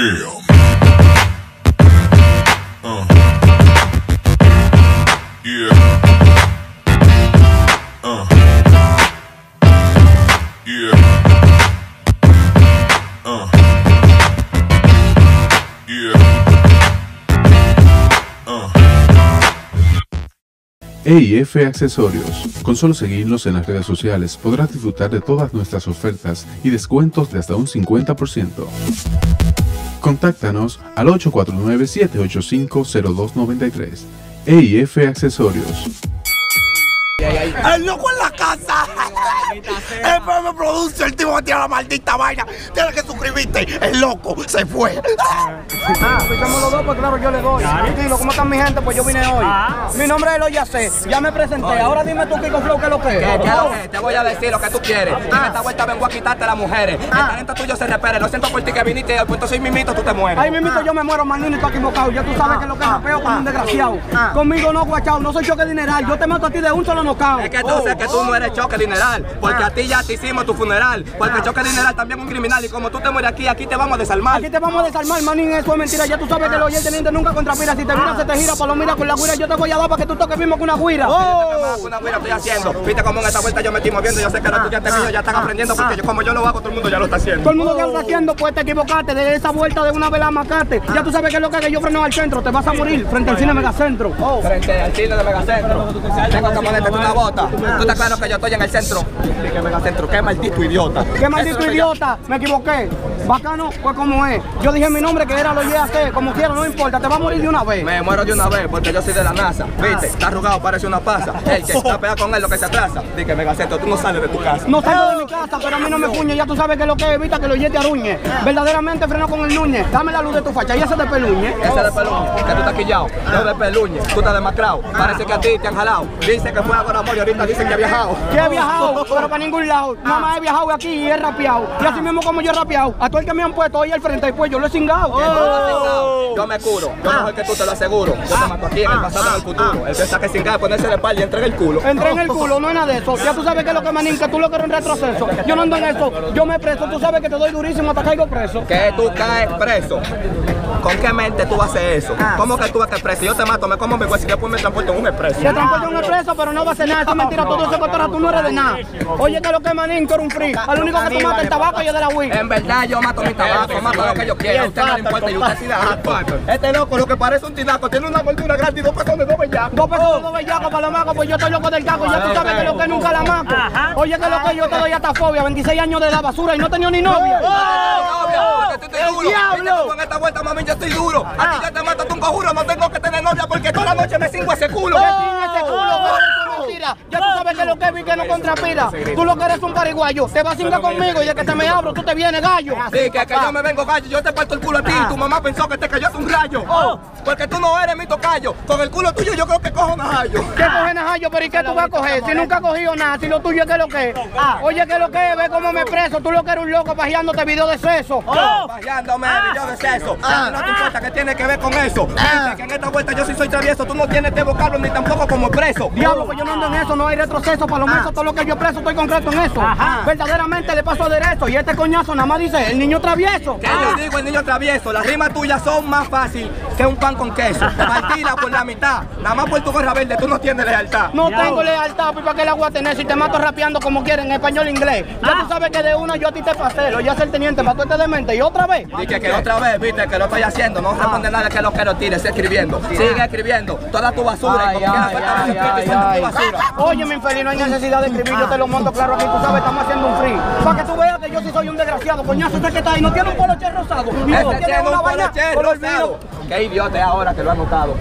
Damn. Uh. Yeah. Uh. Uh. Yeah. Uh. EIF Accesorios. Con solo seguirnos en las redes sociales podrás disfrutar de todas nuestras ofertas y descuentos de hasta un 50%. Contáctanos al 849-785-0293. EIF Accesorios. ¡El loco en la casa! El me produce el tipo que tiene la maldita vaina. Tienes que suscribirte. El loco se fue. Ah, somos los dos, pues claro, yo le doy. Tranquilo, ¿cómo están mi gente? Pues yo vine hoy. Mi nombre es Eloy Yacé, ya me presenté. Ahora dime tú, Kiko Flow, ¿qué es lo que. Te voy a decir lo que tú quieres. En esta vuelta vengo a quitarte a las mujeres. El talento tuyo se repere. Lo siento por ti que viniste y al punto soy mimito, tú te mueres. Ahí mismito yo me muero, manino, y tú equivocado. Ya tú sabes que lo que es rapeo como un desgraciado. Conmigo no, guachao, no soy choque dineral. Yo te mato a ti de un solo nocao. Es que tú sabes que tú no eres choque dineral, porque a ti ya te hicimos tu funeral. Porque choque dineral también un criminal y como tú te mueres aquí, aquí te vamos a desarmar. Aquí te vamos a desarmar, manín, eso es mentira. Ya tú sabes que los teniente nunca contrapira. Si te miras, se te gira, pues lo mira con la guira. Yo te voy a dar para que tú toques mismo con una guira. Una guira estoy haciendo. Viste como en esta vuelta yo me estoy moviendo. Yo sé que los estudiantes míos ya están aprendiendo porque yo, como yo lo hago, todo el mundo ya lo está haciendo. Todo el mundo ya lo está haciendo, pues te equivocaste de esa vuelta de una vela macate. Ya tú sabes que es lo que es que yo freno al centro. Te vas a morir frente al cine Megacentro. Frente al cine de Megacentro. Tengo que ponerte una bota. Tú estás claro que yo estoy en el centro. ¿Qué Megacentro? Qué maldito idiota. Qué maldito idiota. Me equivoqué. Bacano fue como es. Yo dije mi nombre que era lo YAC. Como quiera, no importa. Te va a morir de una vez. Me muero de una vez porque yo soy de la NASA. Viste, está arrugado, parece una pasa. El que está pegado con él lo que se atrasa. Dije, Megacentro, tú no sales de tu casa. No salgo de mi casa, pero a mí no me puñe. Ya tú sabes que lo que evita que lo te aruñe. Verdaderamente freno con el Núñez. Dame la luz de tu facha. Y ese de peluñe. Ese de peluñe. Que tú estás quillado. Yo de peluñe. Tú estás demacrado. Parece que a ti te han jalado. Dice que fue a Guaramor y ahorita dicen que ha viajado. Que he viajado, pero para ningún lado. Mamá, he viajado aquí y he rapeado. Y así mismo como yo he rapeado. A todo el que me han puesto ahí al frente y pues yo lo he cingado. Yo me curo. Yo mejor que tú te lo aseguro. Yo te mato aquí en el pasado en el futuro. El que está que cingar, ponerse de espalda y entrega el culo. Entré en el culo, no es nada de eso. Ya tú sabes que es lo que manín, que tú lo que un retroceso. Yo no ando en eso. Yo me preso, tú sabes que te doy durísimo hasta caigo preso. Que tú caes preso. ¿Con qué mente tú haces eso? ¿Cómo que tú vas a caer preso? Yo te mato, me como mi hueso y después me transporto en un expreso. Te transporto en un expreso, pero no va a hacer nada. Eso es mentira, todo eso cotorra, tú no eres de nada. Oye, que lo que manín, tú eres un free. Al único que tú matas el tabaco y yo de la Wii. En verdad, yo mato mi tabaco, mato lo que yo quiero. A usted no le importa y usted sí da asco. Este loco, lo que parece un tinaco, tiene una gordura grande y dos pesos de dos bellacos. Dos pesos de dos bellacos para los macos, pues yo estoy loco del caco. Ya tú sabes que lo que nunca la maco. Oye, que lo que yo te doy hasta fobia. 26 años de edad basura y no tenía ni novia. ¡El diablo! En esta vuelta, mami, yo estoy duro. A ti ya te mato, tú un conjuro. No tengo que tener novia porque toda la noche me cingo ese culo. Me cingo ese culo, Ya tú sabes que lo que vi que no contrapira. Tú lo que eres un pariguayo. Te vas a cingar conmigo y de que te me abro, tú te vienes gallo. Sí, que, que yo me vengo gallo. Yo te parto el culo a ti. Tu mamá pensó que te cayó un rayo. Porque tú no eres mi tocayo. Con el culo tuyo yo creo que cojo najallo. ¿Qué coge najallo? Pero ¿y qué tú vas a coger? Si nunca has cogido nada, si lo tuyo es que lo que es. Oye, que lo que es, ve cómo me preso. Tú lo que eres un loco pajeándote video de seso. Pajeándome video de seso. No te importa qué tiene que ver con eso. Que en esta vuelta yo sí soy travieso. Tú no tienes este vocablo ni tampoco como preso. Diablo, pues yo no ando en eso, no hay retroceso. Para los mesos, todo lo que yo preso estoy concreto en eso. Verdaderamente le paso derecho. Y este coñazo nada más dice, el niño travieso. ¿Qué yo digo, el niño travieso? Las rimas tuyas son más fácil que un pan con queso. Partila por la mitad. Nada más por tu gorra verde, tú no tienes lealtad. No tengo lealtad, pues ¿para qué la voy a tener? Si te mato rapeando como quieren, en español e inglés. Ya tú sabes que de una yo a ti te pasé, lo ya el teniente, mató este demente. Y otra vez. Dije que otra vez, viste, que lo estoy haciendo. No responde nada que lo quiero tire, sigue escribiendo. Sigue escribiendo. Toda tu basura. y como tu basura. Oye, mi infeliz, no hay necesidad de escribir, yo te lo monto claro aquí, tú sabes, estamos haciendo un free. Para que tú veas que yo sí soy un desgraciado, coñazo, usted que está ahí, no tiene un poloche rosado. No Este tiene un poloche rosado. Qué idiota es ahora que lo ha notado.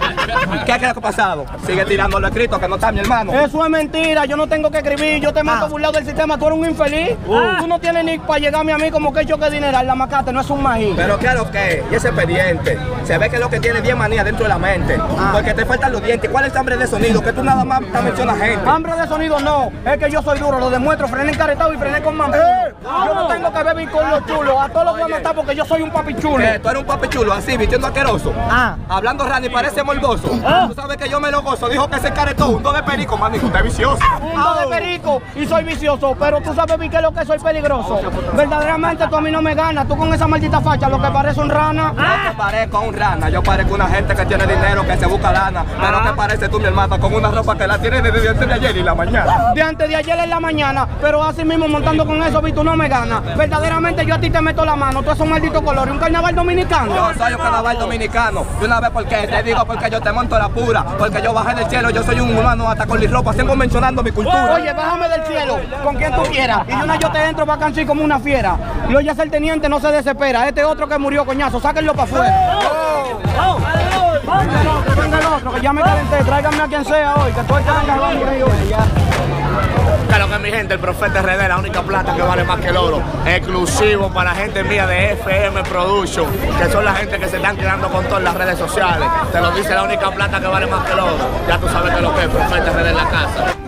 ¿Qué creo que ha pasado? Sigue tirando lo escrito que no está mi hermano. Eso es mentira, yo no tengo que escribir, yo te mato burlado del sistema, tú eres un infeliz. Tú no tienes ni para llegarme a mí como que yo que dineral, la macate no es un maíz. Pero claro que, y ese expediente, se ve que lo que tiene bien manía dentro de la mente. Porque te faltan los dientes. ¿Cuál es el hambre de sonido? Que tú nada más te mencionas gente. Hambre de sonido no, es que yo soy duro, lo demuestro, frené encaretado y frené con mamá. Yo no tengo que beber con los chulos, a todos los voy a matar porque yo soy un papi chulo. ¿Qué? Tú eres un papi chulo, así, vistiendo asqueroso. Ah. Hablando Rani parece morboso. Tú sabes que yo me lo gozo. Dijo que se caretó un dos de perico, manito. Usted es vicioso. Un do de perico y soy vicioso, pero tú sabes bien que lo que soy peligroso. Verdaderamente tú a mí no me ganas, tú con esa maldita facha, lo que parece un rana. Yo te parezco a un rana, yo parezco una gente que tiene dinero, que se busca lana. Pero ¿qué parece tú, mi hermana, con una ropa que la tienes desde antes de ayer y la mañana? De antes de ayer en la mañana, pero así mismo montando con eso, vi tú no me ganas. Verdaderamente yo a ti te meto la mano, tú eres un maldito color y un carnaval dominicano. Yo soy un carnaval dominicano. Y una vez porque te digo porque yo te monto la pura. Porque yo bajé del cielo, yo soy un humano hasta con mis ropas, sigo mencionando mi cultura. Oye, bájame del cielo, con quien tú quieras. Y de una yo te entro para cansar como una fiera. Y oye, el teniente no se desespera. Este otro que murió, coñazo, sáquenlo para afuera. Venga el otro, venga el otro, que ya me calenté. Tráiganme a quien sea hoy, que estoy cargando ahí hoy. Claro que mi gente, el Profeta RD, la única plata que vale más que el oro. Exclusivo para la gente mía de FM Production, que son la gente que se están quedando con todas las redes sociales. Te lo dice la única plata que vale más que el oro. Ya tú sabes que lo que es Profeta RD en la casa.